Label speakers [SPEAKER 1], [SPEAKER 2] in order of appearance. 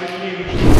[SPEAKER 1] meninos.